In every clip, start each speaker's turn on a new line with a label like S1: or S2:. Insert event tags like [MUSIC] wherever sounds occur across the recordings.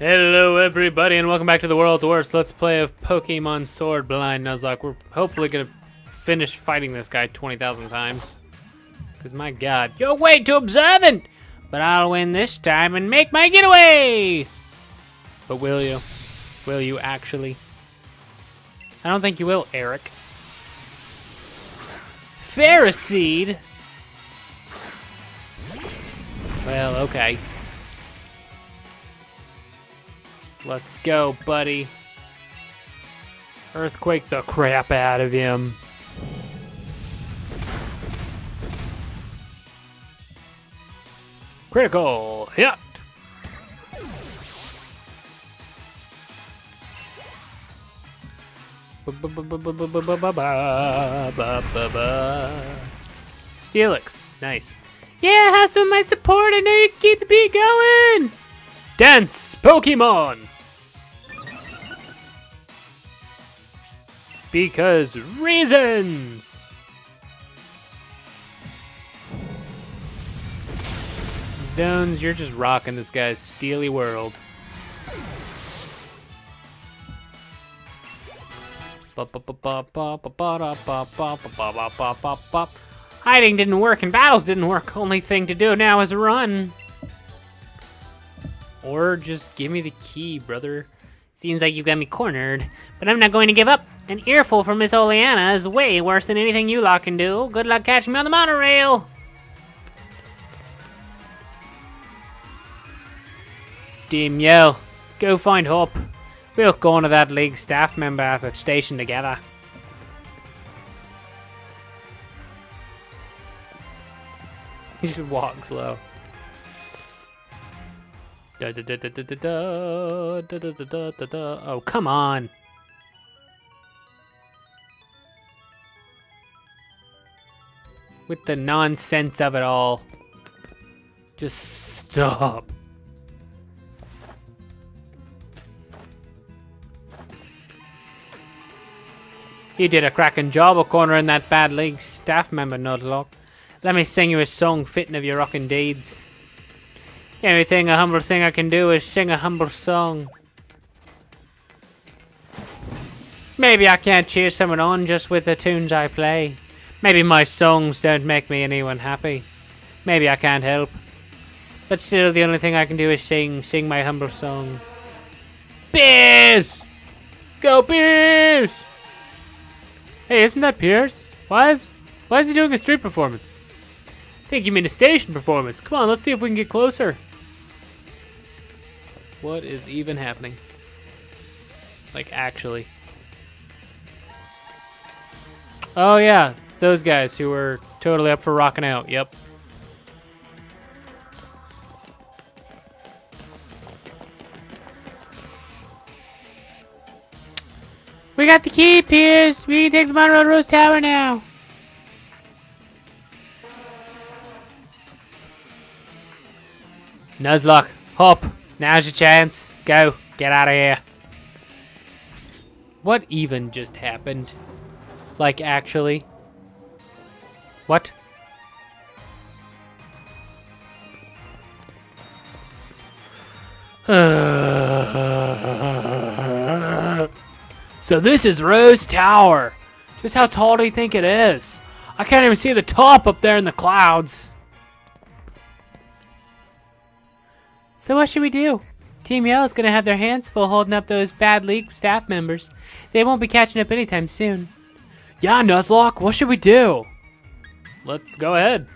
S1: Hello everybody and welcome back to the world's worst Let's Play of Pokemon Sword Blind Nuzlocke. We're hopefully gonna finish fighting this guy 20,000 times. Cause my god, you're way too observant! But I'll win this time and make my getaway! But will you? Will you actually? I don't think you will, Eric. Ferroseed? Well, okay. Let's go, buddy. Earthquake the crap out of him. Critical hit. Steelix, nice. Yeah, have some of my support. I know you keep the beat going. Dance Pokemon. Because reasons! Stones, you're just rocking this guy's steely world. Hiding didn't work and battles didn't work. Only thing to do now is run. Or just give me the key, brother. Seems like you've got me cornered, but I'm not going to give up. An earful from Miss Oleana is way worse than anything you lot can do. Good luck catching me on the monorail. Team Yell, go find Hop. We'll on to that league staff member at the station together. He just walks slow. Da, da, da, With the nonsense of it all. Just stop. You did a cracking job of cornering that bad league staff member, Nuzlocke. Let me sing you a song fitting of your rocking deeds. The only thing a humble singer can do is sing a humble song. Maybe I can't cheer someone on just with the tunes I play. Maybe my songs don't make me anyone happy. Maybe I can't help. But still, the only thing I can do is sing, sing my humble song. Piers! Go Piers! Hey, isn't that Piers? Why is, why is he doing a street performance? I think you mean a station performance. Come on, let's see if we can get closer. What is even happening? Like, actually. Oh, yeah. Those guys who were totally up for rocking out. Yep. We got the key, Piers. We can take the Monroe Rose Tower now. Nuzlocke, hop. Now's your chance. Go. Get out of here. What even just happened? Like, actually? What? [SIGHS] so this is Rose Tower. Just how tall do you think it is? I can't even see the top up there in the clouds. So what should we do? Team Yell is going to have their hands full holding up those bad league staff members. They won't be catching up anytime soon. Yeah, Nuzlocke, what should we do? Let's go ahead.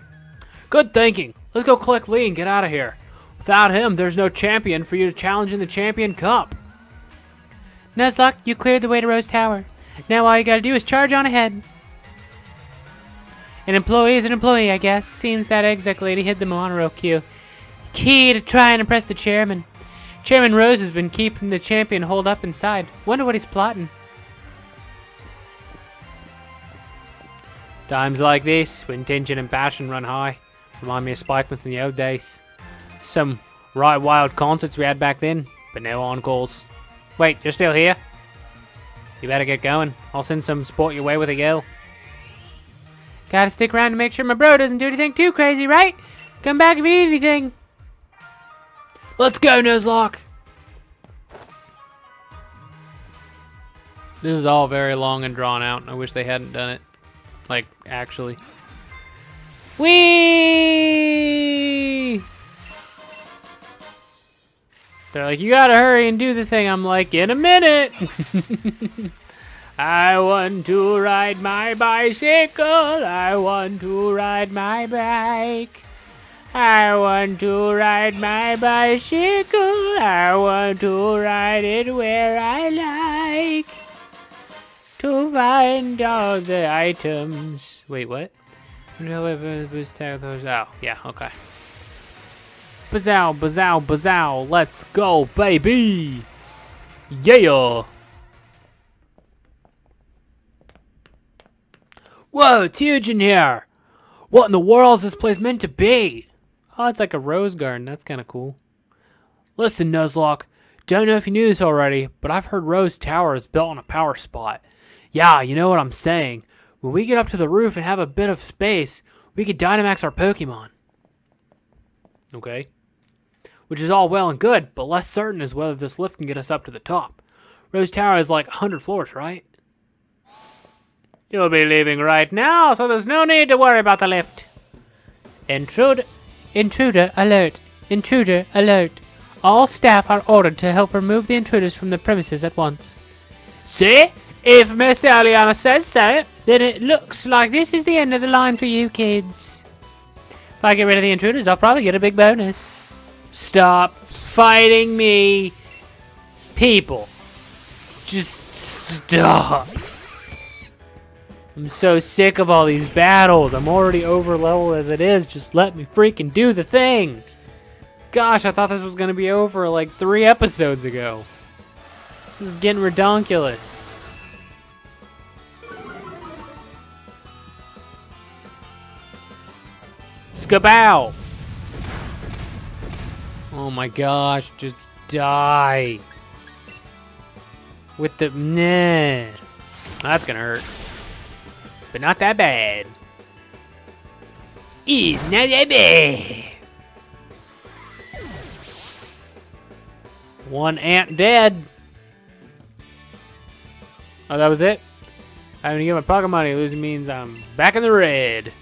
S1: Good thinking. Let's go collect Lee and get out of here. Without him, there's no champion for you to challenge in the Champion Cup. Nuzlocke, you cleared the way to Rose Tower. Now all you gotta do is charge on ahead. An employee is an employee, I guess. Seems that exec lady hid the monorail queue. Key to try and impress the chairman. Chairman Rose has been keeping the champion holed up inside. Wonder what he's plotting. Times like this, when tension and passion run high, remind me of Spikemuth from the old days. Some right wild concerts we had back then, but no on-calls. Wait, you're still here? You better get going. I'll send some support your way with a yell. Gotta stick around to make sure my bro doesn't do anything too crazy, right? Come back if you need anything. Let's go, Nuzlocke! This is all very long and drawn out, I wish they hadn't done it. Like, actually. Whee! They're like, you gotta hurry and do the thing. I'm like, in a minute. [LAUGHS] I want to ride my bicycle. I want to ride my bike. I want to ride my bicycle. I want to ride it where I like. To find all the items. Wait, what? Oh, yeah, okay. Bazow, bazow, bazow. Let's go, baby. Yeah. Whoa, it's huge in here. What in the world is this place meant to be? Oh, it's like a rose garden. That's kind of cool. Listen, Nuzlocke. Don't know if you knew this already, but I've heard Rose Tower is built on a power spot. Yeah, you know what I'm saying. When we get up to the roof and have a bit of space, we could Dynamax our Pokemon. Okay. Which is all well and good, but less certain is whether this lift can get us up to the top. Rose Tower is like 100 floors, right? You'll be leaving right now, so there's no need to worry about the lift. Intrude, intruder alert. Intruder alert. All staff are ordered to help remove the intruders from the premises at once. See? If Miss Oleana says so, then it looks like this is the end of the line for you kids. If I get rid of the intruders, I'll probably get a big bonus. Stop fighting me, people. Just stop. I'm so sick of all these battles. I'm already over level as it is. Just let me freaking do the thing. Gosh, I thought this was going to be over like three episodes ago. This is getting redonkulous. Skabow! Oh my gosh, just die. With the... Nah. That's gonna hurt. But not that bad. It's not that bad. One ant dead. Oh, that was it? I'm gonna get my pocket money. Losing means I'm back in the red.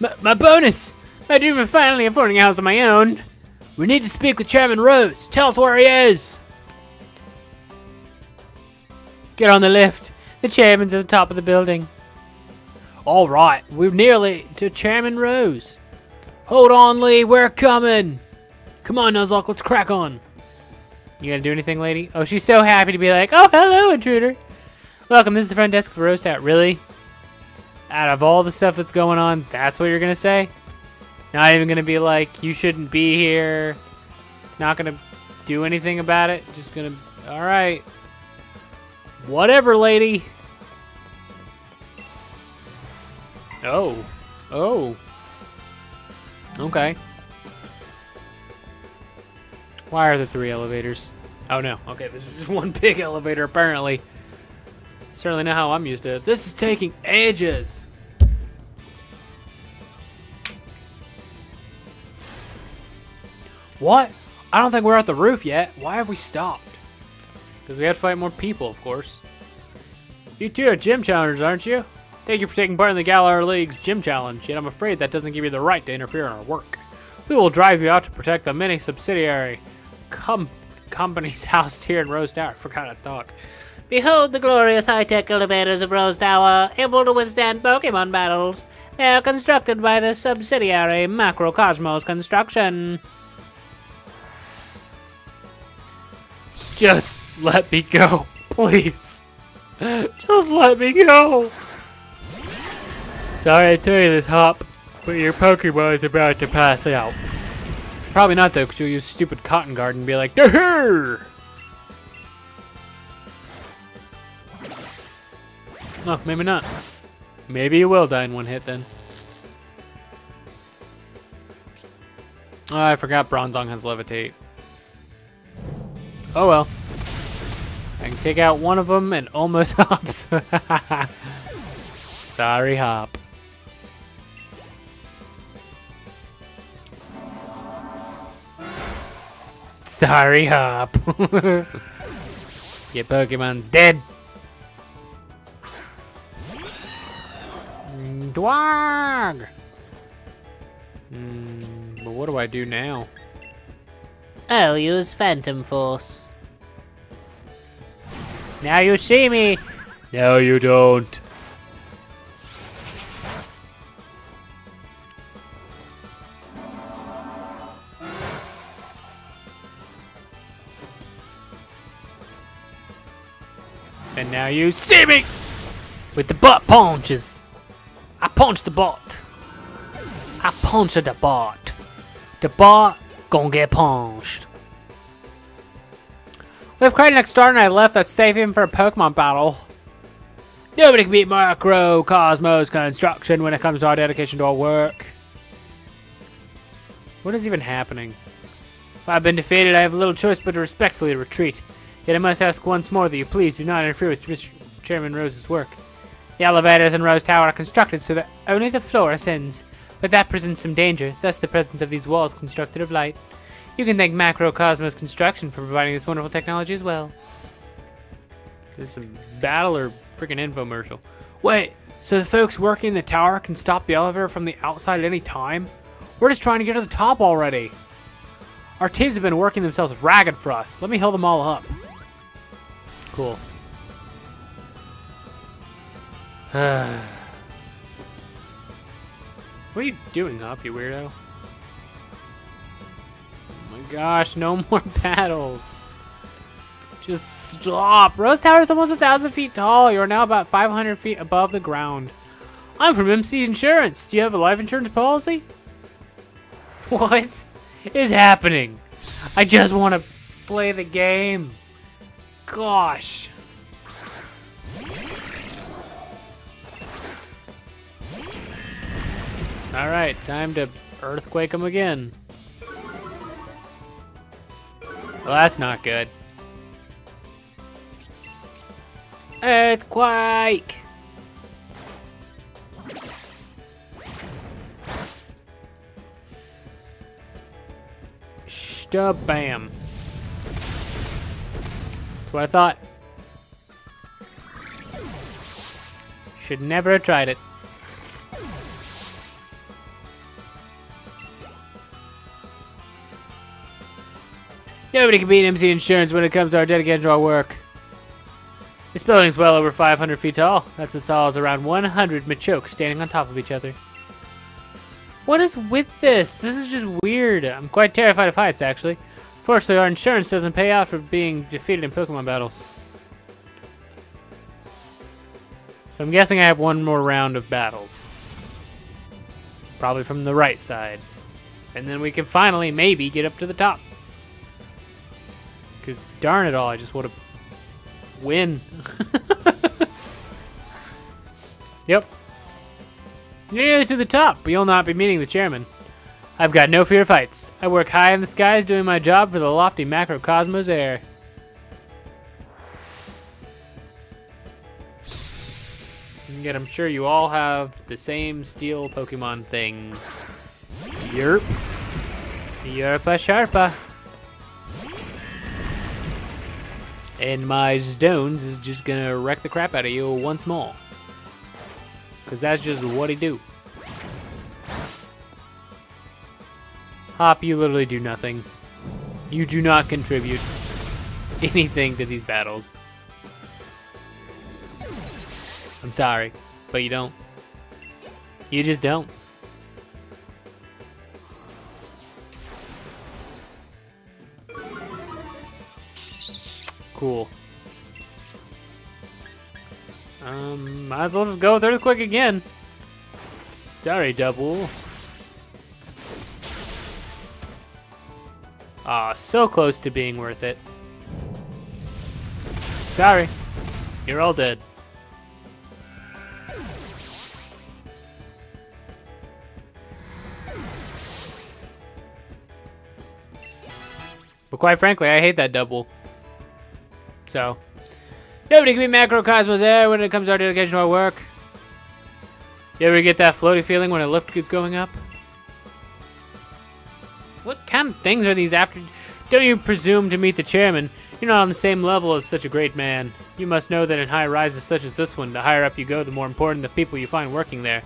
S1: My, bonus! My dream of finally affording a house of my own. We need to speak with Chairman Rose. Tell us where he is. Get on the lift. The chairman's at the top of the building. All right, we're nearly to Chairman Rose. Hold on, Lee. We're coming. Come on, Nuzlocke. Let's crack on. You gonna do anything, lady? Oh, she's so happy to be like, oh, hello, intruder. Welcome. This is the front desk for Rose Tower. Really? Out of all the stuff that's going on, that's what you're going to say? Not even going to be like, you shouldn't be here. Not going to do anything about it. Just going to, all right. Whatever, lady. Oh. Oh. Okay. Why are there three elevators? Oh, no. Okay, this is [LAUGHS] one big elevator, apparently. Certainly not how I'm used to it. This is taking ages. What? I don't think we're at the roof yet. Why have we stopped? Because we had to fight more people, of course. You two are gym challengers, aren't you? Thank you for taking part in the Galar League's gym challenge, yet I'm afraid that doesn't give you the right to interfere in our work. We will drive you out to protect the mini subsidiary com companies [LAUGHS] housed here in Rose Tower. Forgot to talk. Behold the glorious high-tech elevators of Rose Tower, able to withstand Pokemon battles. They are constructed by the subsidiary Macrocosmos Construction. Just let me go, please. Just let me go. Sorry to tell you this, Hop, but your Pokemon is about to pass out. Probably not, though, because you'll use stupid Cotton Guard and be like, Durr! Oh, maybe not. Maybe you will die in one hit, then. Oh, I forgot Bronzong has Levitate. Oh well. I can take out one of them and almost [LAUGHS] hops. Sorry, Hop. Sorry, Hop. [LAUGHS] Your Pokemon's dead. Dwarg! Mm, but what do I do now?
S2: Oh, I'll use Phantom Force.
S1: Now you see me! No, you don't. And now you see me! With the butt punches! I punched the butt! I punched the butt! The butt gonna get punched. We have Craig next door and I left that save him for a Pokemon battle. Nobody can beat Macrocosmos construction when it comes to our dedication to our work. What is even happening? If I've been defeated, I have little choice but to respectfully retreat. Yet I must ask once more that you please do not interfere with Mr. Chairman Rose's work. The elevators in Rose Tower are constructed so that only the floor ascends, but that presents some danger, thus the presence of these walls constructed of light. You can thank Macrocosmos Construction for providing this wonderful technology as well. This is a battle or freaking infomercial. Wait, so the folks working in the tower can stop the elevator from the outside at any time? We're just trying to get to the top already. Our teams have been working themselves ragged for us. Let me heal them all up. Cool. [SIGHS] [SIGHS] what are you doing up, you weirdo? Oh my gosh, no [LAUGHS] more battles. Just stop. Rose Tower is almost a thousand feet tall. You are now about 500 feet above the ground. I'm from MC Insurance. Do you have a life insurance policy? [LAUGHS] What is happening? I just want to play the game. Gosh. Alright, time to earthquake them again. Well, that's not good. Earthquake! Stub bam. That's what I thought. Should never have tried it. Nobody can beat MC Insurance when it comes to our dedication to our work. This building is well over 500 feet tall. That's as tall as around 100 Machoke standing on top of each other. What is with this? This is just weird. I'm quite terrified of heights, actually. Fortunately, our insurance doesn't pay out for being defeated in Pokemon battles. So I'm guessing I have one more round of battles. Probably from the right side. And then we can finally, maybe, get up to the top. Because darn it all, I just want to win. [LAUGHS] yep. You're nearly to the top, but you'll not be meeting the chairman. I've got no fear of heights. I work high in the skies doing my job for the lofty macrocosmos air. And yet I'm sure you all have the same steel Pokemon thing. Yerp. Yerpa Sharpa. And my stones is just gonna wreck the crap out of you once more. Cause that's just what he do. Hop, you literally do nothing. You do not contribute [LAUGHS] anything to these battles. I'm sorry, but you don't. You just don't. Cool. Um, might as well just go with Earthquake again. Sorry, Double. Ah, so close to being worth it. Sorry. You're all dead. But quite frankly, I hate that double. So, nobody can be Macrocosmos air when it comes to our dedication to our work. You ever get that floaty feeling when a lift gets going up? What kind of things are these after? Don't you presume to meet the chairman? You're not on the same level as such a great man. You must know that in high rises such as this one, the higher up you go, the more important the people you find working there.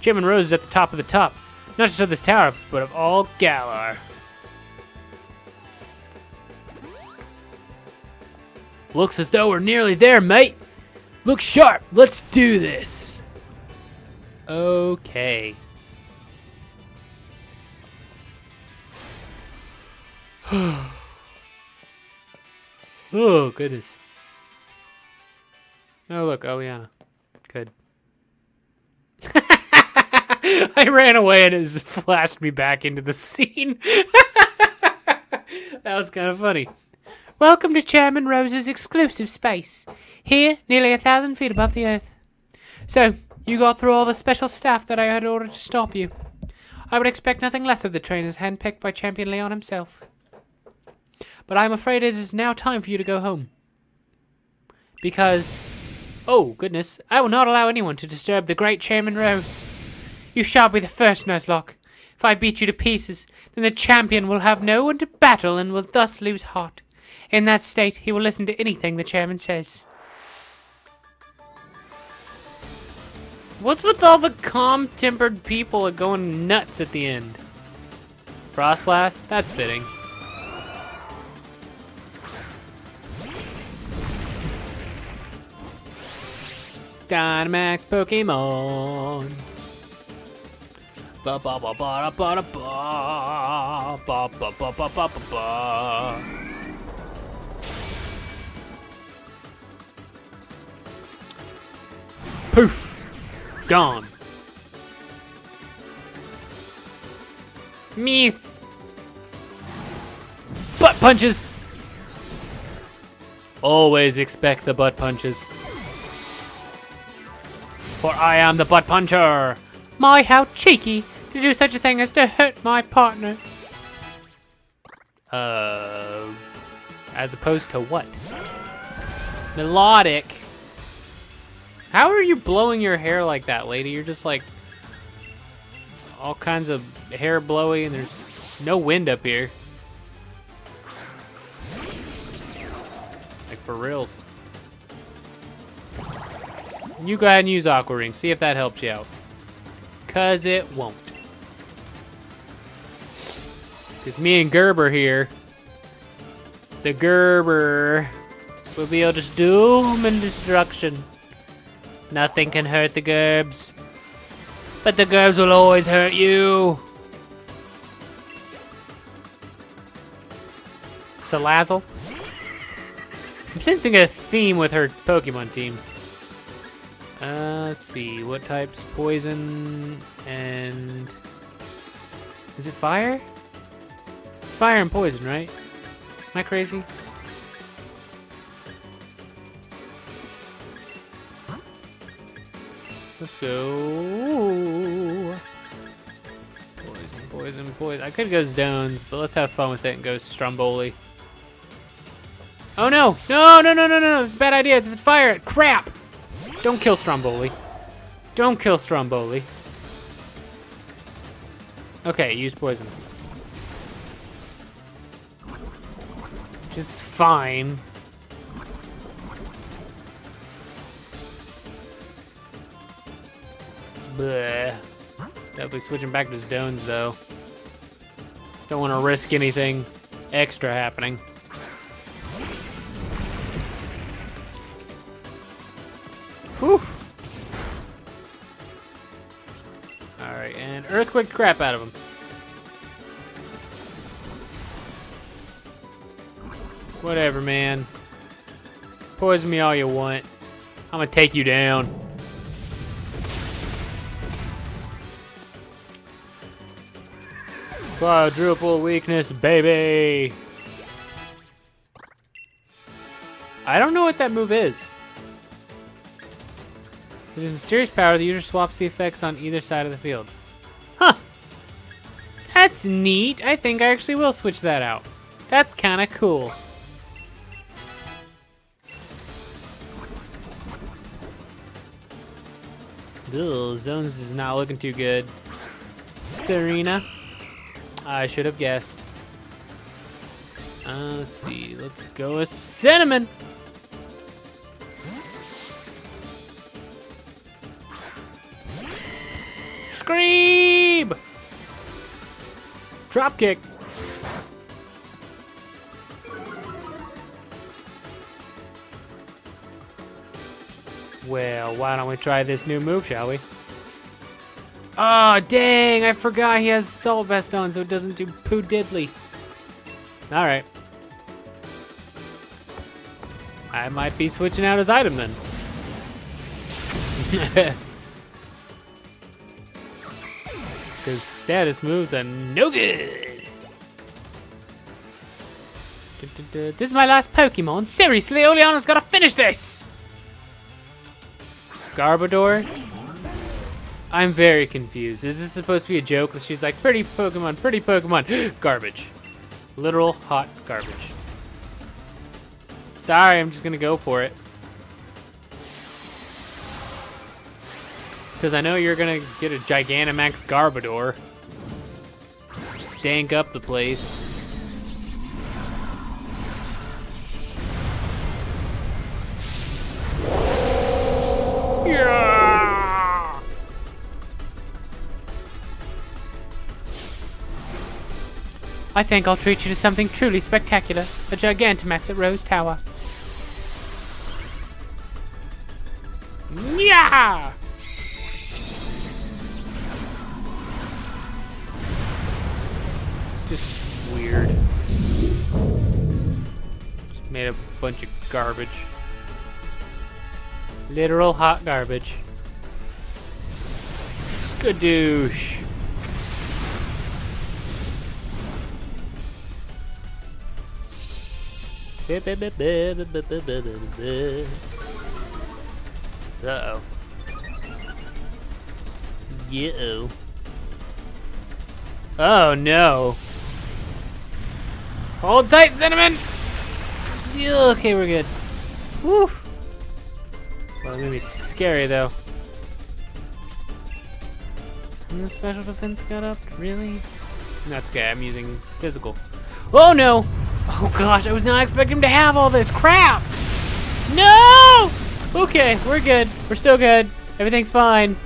S1: Chairman Rose is at the top of the top, not just of this tower, but of all Galar. Looks as though we're nearly there, mate. Look sharp. Let's do this. Okay. [SIGHS] oh, goodness. Oh, look, Oleana. Good. [LAUGHS] I ran away and it flashed me back into the scene. [LAUGHS] that was kind of funny. Welcome to Chairman Rose's exclusive space. Here, nearly a thousand feet above the earth. So, you got through all the special staff that I had ordered to stop you. I would expect nothing less of the trainers handpicked by Champion Leon himself. But I am afraid it is now time for you to go home. Because, oh goodness, I will not allow anyone to disturb the great Chairman Rose. You shall be the first, Nuzlocke. If I beat you to pieces, then the champion will have no one to battle and will thus lose heart. In that state, he will listen to anything the chairman says. What's with all the calm-tempered people going nuts at the end? Froslass? That's fitting. Dynamax Pokemon. Ba ba ba ba ba ba ba ba ba ba ba ba ba Poof! Gone. Miss! Butt punches! Always expect the butt punches. For I am the butt puncher! My, how cheeky to do such a thing as to hurt my partner. Uh, as opposed to what? Melodic. How are you blowing your hair like that, lady? You're just like all kinds of hair blowy and there's no wind up here. Like for reals. You go ahead and use Aqua Ring. See if that helps you out. Cause it won't. Cause me and Gerber here, the Gerber will be able to doom and destruction. Nothing can hurt the Gerbs. But the Gerbs will always hurt you. Salazzle? I'm sensing a theme with her Pokemon team. Uh, let's see, what types? Poison and... Is it fire? It's fire and poison, right? Am I crazy? Let's go. Poison, poison, poison. I could go Zones, but let's have fun with it and go Stromboli. Oh no! No, no, no, no, no, no! It's a bad idea. It's, it's fire. Crap! Don't kill Stromboli. Don't kill Stromboli. Okay, use poison. Just fine. Bleh. Definitely switching back to Stones, though. Don't want to risk anything extra happening. Whew. Alright, and Earthquake crap out of him. Whatever, man. Poison me all you want. I'm gonna take you down. Quadruple weakness, baby! I don't know what that move is. With mysterious power, the user swaps the effects on either side of the field. Huh! That's neat. I think I actually will switch that out. That's kind of cool. Ugh, Zones is not looking too good. Tsareena. I should have guessed. Uh, let's see. Let's go with cinnamon. Scream! Drop kick. Well, why don't we try this new move, shall we? Oh, dang, I forgot he has Assault Vest on, so it doesn't do poo diddly. Alright. I might be switching out his item then. [LAUGHS] Because status moves are no good. This is my last Pokemon. Seriously, Oleana's gotta finish this! Garbodor? I'm very confused. Is this supposed to be a joke? She's like, pretty Pokemon, pretty Pokemon. [GASPS] garbage. Literal hot garbage. Sorry, I'm just gonna go for it. Because I know you're gonna get a Gigantamax Garbodor. Stank up the place. Yeah! I think I'll treat you to something truly spectacular. A Gigantamax at Rose Tower. Yeah! Just weird. Just made a bunch of garbage. Literal hot garbage. Skadoosh. Uh-oh. Yeah. Oh no. Hold tight, Cinnamon! Yeah, okay, we're good. Woo! Well, it's gonna be scary though. And the special defense got up? Really? That's okay, I'm using physical. Oh no! Oh gosh, I was not expecting to have all this crap! No! Okay, we're good. We're still good. Everything's fine.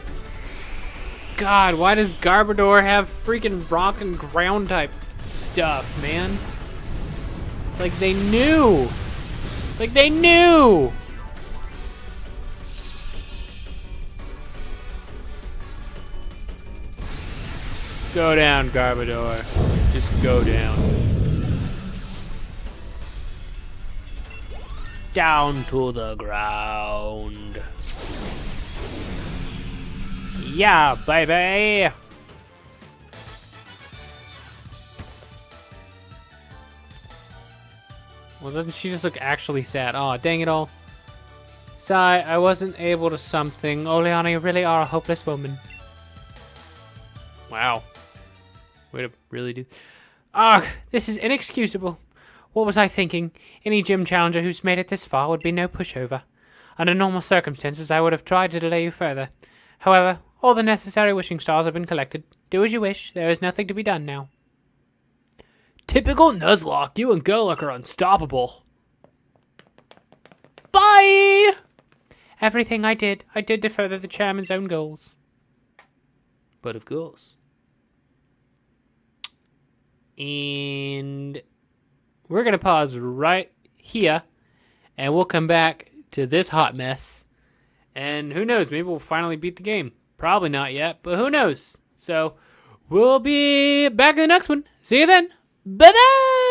S1: God, why does Garbodor have freaking rock and ground type stuff, man? It's like they knew. It's like they knew. Go down, Garbodor. Just go down. Down to the ground. Yeah, baby! Well, doesn't she just look actually sad? Oh, dang it all. Sigh, I wasn't able to something. Oleana, you really are a hopeless woman. Wow. Way to really do... Ugh, this is inexcusable. What was I thinking? Any gym challenger who's made it this far would be no pushover. Under normal circumstances, I would have tried to delay you further. However, all the necessary wishing stars have been collected. Do as you wish. There is nothing to be done now. Typical Nuzlocke. You and Golok are unstoppable. Bye! Everything I did, I did to further the chairman's own goals. But of course. And we're going to pause right here. And we'll come back to this hot mess. And who knows, maybe we'll finally beat the game. Probably not yet, but who knows? So we'll be back in the next one. See you then. Bye bye.